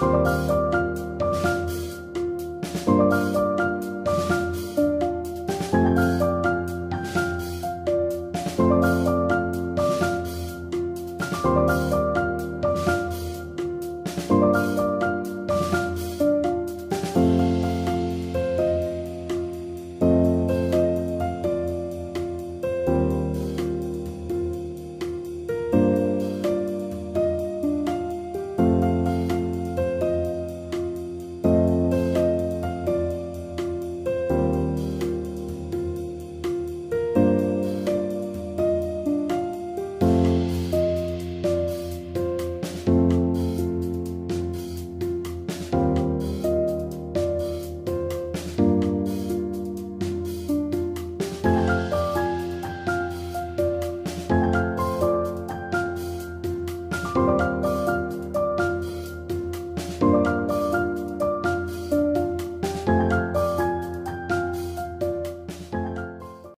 you